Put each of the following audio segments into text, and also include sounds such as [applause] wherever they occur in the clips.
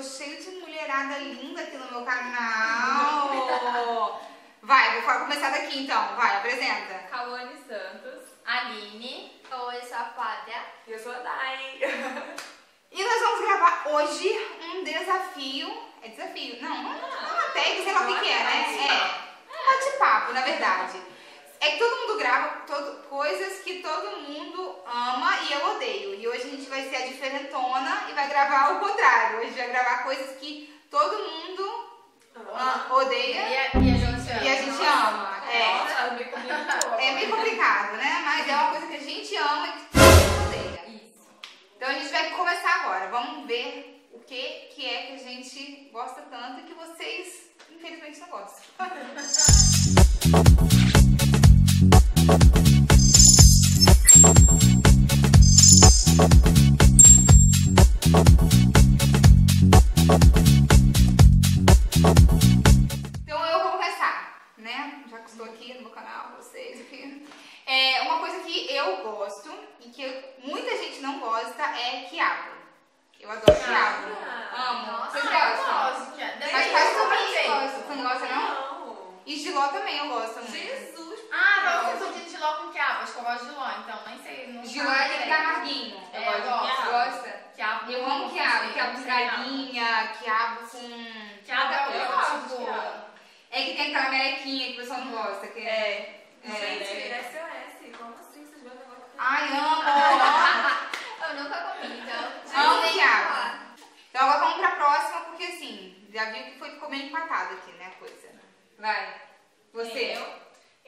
tô cheio de mulherada linda aqui no meu canal. [laughs] Vai, vou começar daqui então. Vai, apresenta. Kawane Santos. Aline. Oi, eu sou a Flávia. E eu sou a Dai. [laughs] E nós vamos gravar hoje um desafio. É desafio? Não, não, não uma tag, sei lá o que, que é, né? É. Um bate-papo, na verdade. É que todo mundo grava todo, coisas que todo mundo ama e eu odeio. E hoje a gente vai ser a diferentona e vai gravar o contrário. Hoje vai gravar coisas que todo mundo ah, odeia E a, e a gente ama. e a gente ama. É. Nossa, é meio complicado. É meio complicado, né? Mas é uma coisa que a gente ama e que todo mundo odeia. Isso. Então a gente vai começar agora. Vamos ver o que, que é que a gente gosta tanto e que vocês, infelizmente, não gostam. [laughs] Então eu vou começar, né? Já que estou aqui no meu canal, vocês aqui. É, uma coisa que eu gosto e que muita gente não gosta é quiabo. Eu adoro quiabo. Amo. Nossa, Vocês eu gostam? gosto. que- Deve Mas eu mundo gostei. gosta. Você não gosta, não? Não. E giló também eu gosto muito. Jesus. Ah, mas eu confundi de ló com quiabo. Acho que eu gosto de ló, então nem sei. Não Giló é aquele amarguinho. É, Eu eu gosto gosto. quiabo. Gosta? Quiabo. Eu amo quiabo. Quiabo com galinha, quiabo com... Quiabo é Eu o gosto tipo... É que tem aquela melequinha que o pessoal não gosta. Que é... É. É. Gente, SOS. Como assim vocês vão negócio Ai, amo! [laughs] Eu nunca comi, então... Amo quiabo. Então agora vamos pra próxima, porque assim, já viu que foi ficou meio empatado aqui, né, a coisa. Vai. Você. Eu,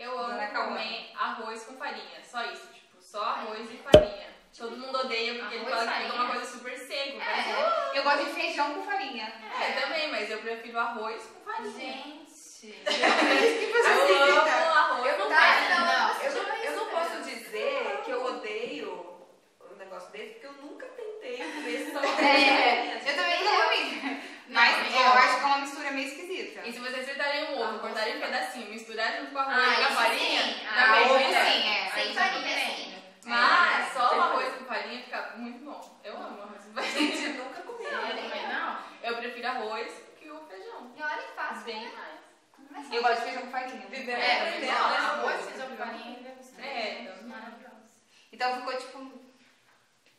eu amo Dona comer arroz com farinha. Só isso, tipo, só arroz e farinha. Todo mundo odeia porque ele Arroz, fala que fica uma farinha? coisa super seco. É. parece um- Eu gosto de feijão com farinha. É, também, mas eu prefiro arroz com farinha. Gente... [laughs] Eu amo arroz Eu não, com farinha. não, não, não, eu, não, eu não posso dizer que eu odeio um negócio desse, porque eu nunca tentei comer só É, eu também não comi. Mas Não, eu não. acho que é uma mistura meio esquisita. E se vocês fritarem um ovo, Arroz cortarem um com pedacinho, misturar junto com arroz Ah, e com a isso farinha, sim. dá Ah, bem ovo melhor. sim, é. Sem Aí farinha, tudo bem. sim. Mas É, só tem o arroz com farinha fica muito bom. Eu amo arroz com farinha. Gente, eu nunca comi. Não, eu também não. Eu prefiro arroz que o feijão. E olha que fácil, Bem né? mais. Eu gosto de feijão com farinha. Viver É, aprendendo, não, né? arroz, feijão com farinha e É, então. maravilhoso. Então ficou tipo.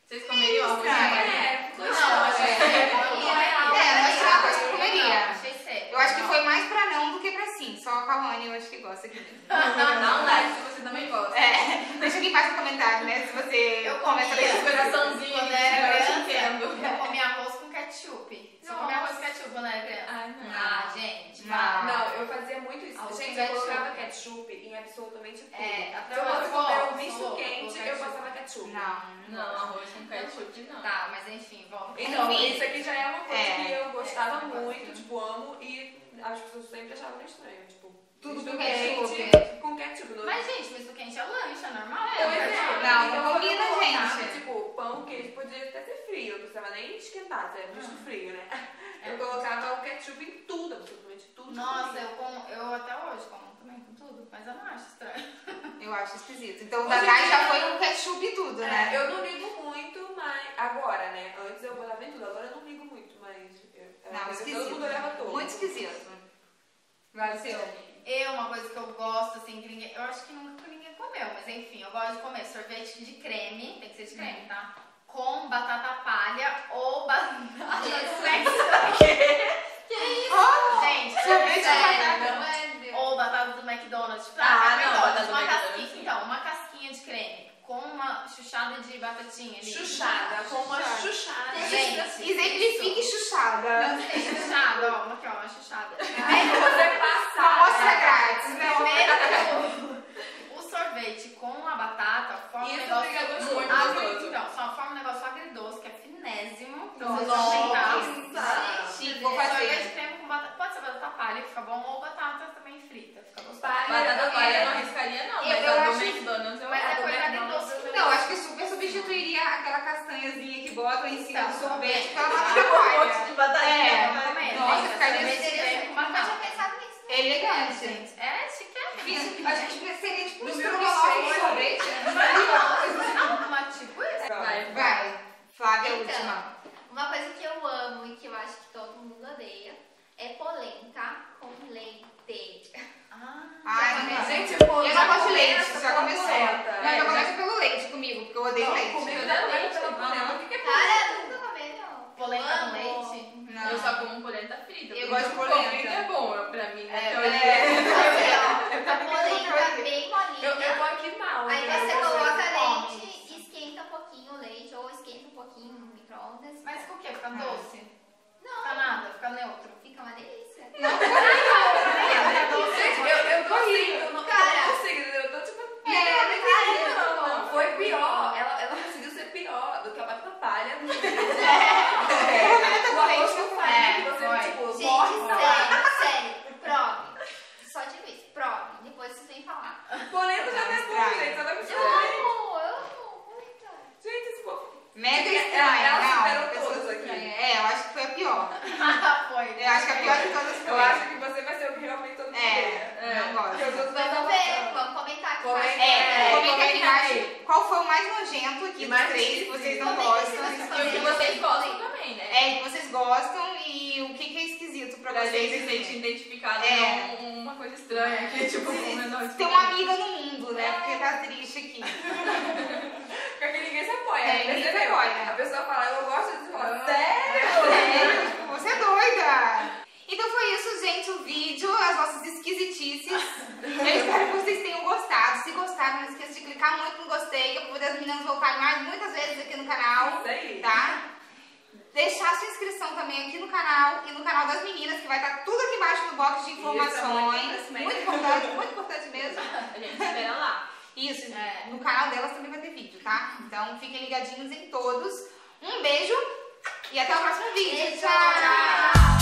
Vocês comeriam arroz? É, ficou Não, achei é. É, mas é uma coisa que eu comeria. Achei. Eu acho que foi mais pra não do que pra sim. Só a Kawane eu acho que gosta aqui mesmo. Dá um like se você também gosta. É, deixa aqui embaixo no comentário, né? Se você Eu começa a comia. ver Coraçãozinho Quando aqui, era eu te criança, entendo. eu comia arroz com ketchup. Você comia arroz com ketchup quando era criança? Ai, não. Ah, gente. Não. vai. Não, eu fazia muito isso. Arroz Gente, com eu ketchup. colocava ketchup em absolutamente tudo. É, até Se eu fosse comer um misto quente, eu passava ketchup. Não, Não, arroz com ketchup não. Tá, mas enfim, volta. Então, Enfim. isso aqui já é uma coisa É. que eu gostava É, muito, tipo, amo e as pessoas sempre achavam meio estranho. Tipo, Tudo misto com quente ketchup. Com ketchup. Não Mas, gente, misto quente é lanche, é normal. Pois é, Não, então não combina, eu colocava, gente. Tipo, pão, queijo, podia até ser frio, não precisava nem esquentar, era misto Ah. frio, né? É. Eu colocava o ketchup em tudo, absolutamente tudo. Nossa, eu, como, eu até hoje como também com tudo, mas eu não acho estranho. Eu acho esquisito. Então o já foi com ketchup e tudo, né? É, eu não ligo muito, mas. Agora, né? Antes eu botava em tudo, agora eu não ligo muito, mas. Eu, era Não, esquisito. Todo mundo olhava todo. Muito esquisito. Vai, seu. Eu, uma coisa que eu gosto, assim, que ninguém. Eu acho que nunca ninguém comeu, mas enfim, eu gosto de comer sorvete de creme, tem que ser de creme, tá? Com batata palha ou batata. [laughs] [laughs] que isso? Gente, Sorvete de batata. não é Deus. Ou batata do McDonald's. Ah, ah, não, McDonald's, do uma casquinha. Então, uma casquinha de creme com uma chuchada de batatinha ali. Chuchada, com uma Chuchada. Gente, Exemplifique chuchada. Não sei, chuchada, ó, uma aqui, ó, uma chuchada. Você passa. Amostra grátis, né? Primeiro, o sorvete com a batata forma um Isso negócio fica gostoso. muito. Então, só forma um negócio agridoce, que é finésimo. Então, Nossa, nossa. Chique, vou fazer. Sorvete creme com batata. Pode ser batata palha, que fica bom, ou batata também frita, fica gostoso. Palha. Batata palha eu É. não arriscaria não, Eu- mas eu a do acho- McDonald's eu Mas é eu Não, acho que super substituiria aquela castanhazinha que botam em cima do Então, sorvete é. pela Um batata monte palha. de batatinha. É. Nossa, ficaria sorvete super Nunca batata. tinha pensado nisso. É elegante. Gente, é chique. Fiz- A gente seria tipo um No estrogonofe de sorvete. [laughs] Não, mas tipo isso. Vai, Vai, Flávia, Então. última. Uma coisa que eu amo e que eu acho que todo é polenta com leite. Ah, Ai, tá. não. Gente, pô, Eu já não gosto de leite, já começou. polenta. É, já já- começa pelo leite comigo, porque eu odeio Não, leite. comigo Eu começa leite, pela polenta. O que que é Cara, nunca comi, não. Polenta com leite? Não. Eu só como polenta frita. Eu gosto de polenta. frita é bom, eu- pra mim. É, né? é. Então, [laughs] A polenta bem molinha. Eu, eu tô aqui mal. Aí né? você Eu coloca leite, esquenta um pouquinho o leite, ou esquenta um pouquinho no micro-ondas. Mas com o quê? Fica doce? Não, Fica nada? Fica neutro? fica uma delícia. Fica doce? Gente, eu, eu tô rindo. Eu não, Cara. eu não consigo. Eu tô tipo. É, não, não. Foi pior. Ela, ela conseguiu ser pior do que a batata palha. Polenta O arroz com farinha, que É, você, tipo, Gente, sério, sério, prove. Só digo isso, prove. Depois vocês vêm falar. Polenta já é gente. Me Eu amo, eu amo, muito. Gente, esse povo. Mega estranha, ela não. superou pessoas todas aqui. É, eu acho que foi a pior. [laughs] Foi. Eu acho que a pior de todas foi. Eu acho que você vai ser o que realmente todo mundo É, odeia. não gosto. Vamos ver, vamos Comenta. É, É, comenta aqui embaixo qual foi o mais nojento aqui dos três que vocês não se gostam. E o que vocês gostam também, né? É, que vocês gostam e o que, que é esquisito pra, Pra vocês. gente se identificado É. com uma coisa estranha aqui, tipo, um menor Ter uma amiga no mundo, né? Porque tá triste aqui. [laughs] Porque ninguém se apoia. É, né? ninguém se apoia. A pessoa fala, eu gosto disso. Fala, Sério? sério? Tipo, você é doida! Então foi isso, gente, o vídeo, as nossas esquisitices. Eu espero que vocês tenham gostado. Se gostaram, não esqueça de clicar muito no gostei, para poder as meninas voltarem mais muitas vezes aqui no canal, Isso aí. tá? Deixar sua inscrição também aqui no canal e no canal das meninas, que vai estar tudo aqui embaixo no box de Isso é informações. muito importante. muito importante, muito importante mesmo. [laughs] A gente espera lá. Isso, É. no canal delas também vai ter vídeo, tá? Então fiquem ligadinhos em todos. Um beijo e até o próximo vídeo. Beijo. Tchau!